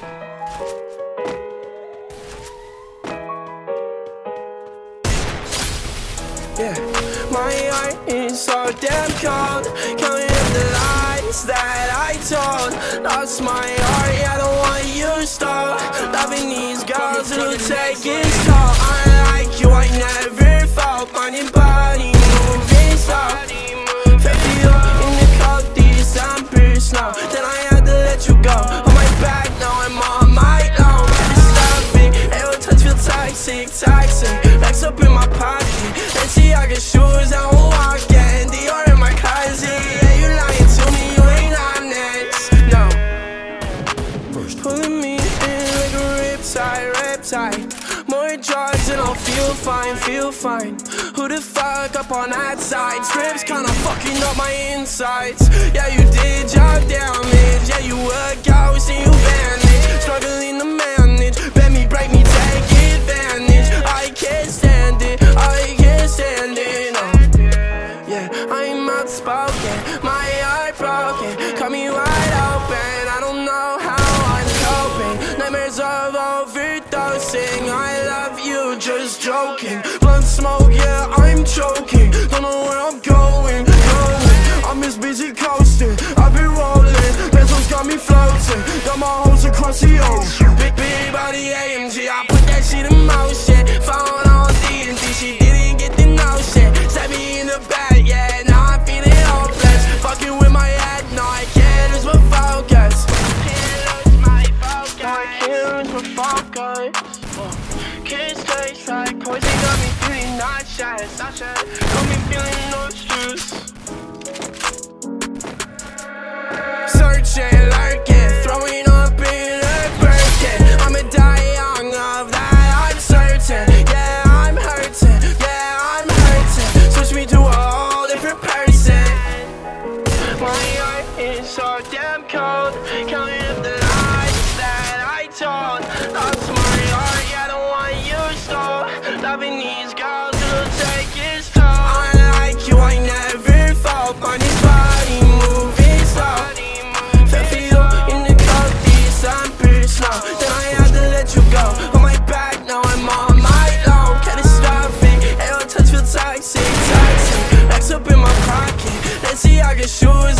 Yeah. My heart is so damn cold Counting up the lies that I told Lost my heart, I don't want you to Loving these girls who take it toxic. Legs up in my pocket. And see, I got shoes, I don't walk in. Dior in my closet. Yeah, you lying to me, you ain't honest. No. First. Pulling me in like a riptide, riptide. More drugs and I'll feel fine, feel fine. Who the fuck up on that side? Strips kinda fucking up my insides. Yeah, you did your damage. Outspoken, my heart broken. Cut me wide open, I don't know how I'm coping. Nightmares of overdosing. I love you, just joking. Blunt smoke, yeah, I'm choking. Don't know where I'm going, going. I'm just busy coasting. I've been rolling, pencils got me floating. Got my hoes across the ocean. Big, big body AMG, I put that shit in motion. Focus. Uh, Kids taste like poison, got me feeling nauseous. Got me feeling nauseous. Searching, lurking, throwing up in a Birkin. I'ma die young of that, I'm certain. Yeah, I'm hurting, yeah, I'm hurting. Switch me to a whole different person. My heart is so damn cold. Counting Loving these girls, you, I never felt. On his body moving slow. You in the cold December snow. Then I had to let you go. On my back, now I'm on my own. Catastrophic, touch feel toxic, up in my pocket. Let's see, got shoes,